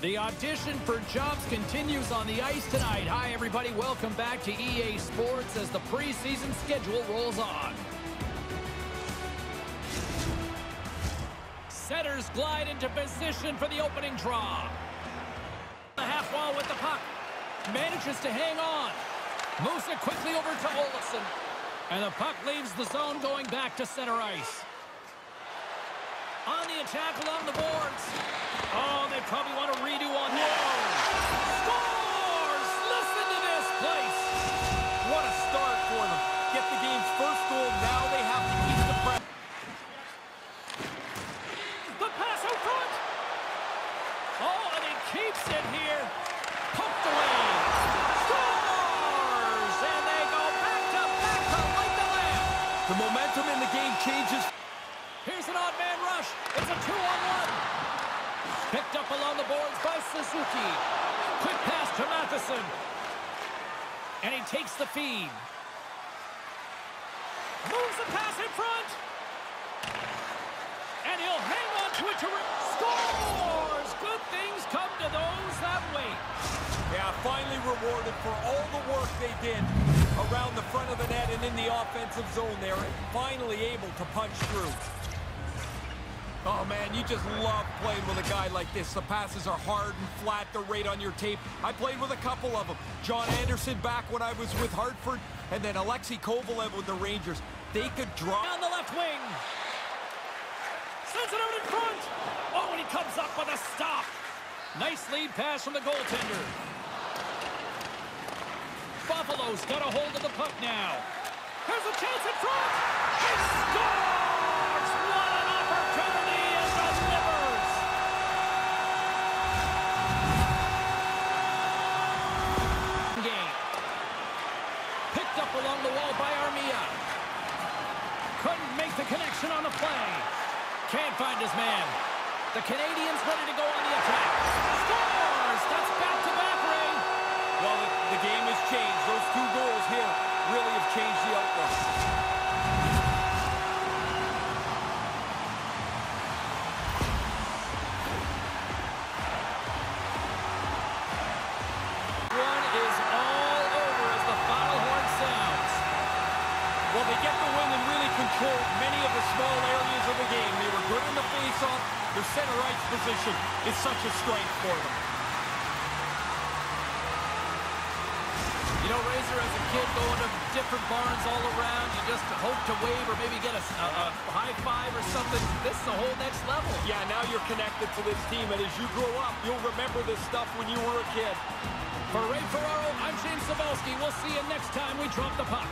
The audition for jobs continues on the ice tonight. Hi, everybody. Welcome back to EA Sports as the preseason schedule rolls on. Setters glide into position for the opening draw. The half wall with the puck. Manages to hang on. Moves it quickly over to Olsson. And the puck leaves the zone going back to center ice. On the attack along the boards. Oh, they probably want to redo on that. Scores! Listen to this place. What a start for them. Get the game's first goal. Now they have to keep the press. The pass out front. Oh, and he keeps it here. Poked away. Scores! And they go back to back to light the lamp. The momentum in the game changes. Here's an odd man rush. It's a two-on-one. Picked up along the boards by Suzuki. Quick pass to Matheson. And he takes the feed. Moves the pass in front. And he'll hang on to it to scores. Good things come to those that wait. Yeah, finally rewarded for all the work they did around the front of the net and in the offensive zone there. Finally able to punch through. Oh, man, you just love playing with a guy like this. The passes are hard and flat. They're right on your tape. I played with a couple of them. John Anderson back when I was with Hartford, and then Alexei Kovalev with the Rangers. They could draw. On the left wing. Sends it out in front. Oh, and he comes up with a stop. Nice lead pass from the goaltender. Buffalo's got a hold of the puck now. Here's a chance in front. He scores! What an opportunity and delivers! Game. Picked up along the wall by Armia. Couldn't make the connection on the play. Can't find his man. The Canadiens ready to go on the attack. Scores! That's back-to-back, Ray. Well, the, the game has changed. Those two goals here really have changed the outlook. Well, they the win and really controlled many of the small areas of the game. They were good in the face-off. Their center ice position is such a strength for them. You know, Razor, as a kid going to different barns all around, you just hope to wave or maybe get a, a, a high five or something. This is a whole next level. Yeah, now you're connected to this team, and as you grow up, you'll remember this stuff when you were a kid. For Ray Ferraro, I'm James Cybulski. We'll see you next time we drop the puck.